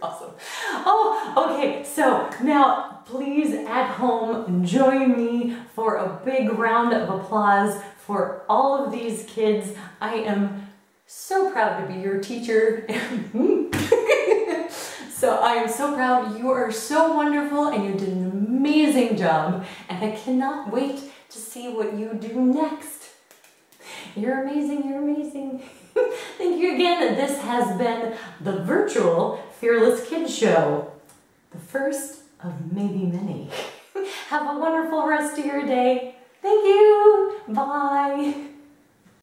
Oh, so now please at home join me for a big round of applause for all of these kids. I am so proud to be your teacher. so I am so proud. You are so wonderful and you did an amazing job. And I cannot wait to see what you do next. You're amazing, you're amazing. Again. This has been the virtual Fearless Kids Show. The first of maybe many. Have a wonderful rest of your day. Thank you. Bye.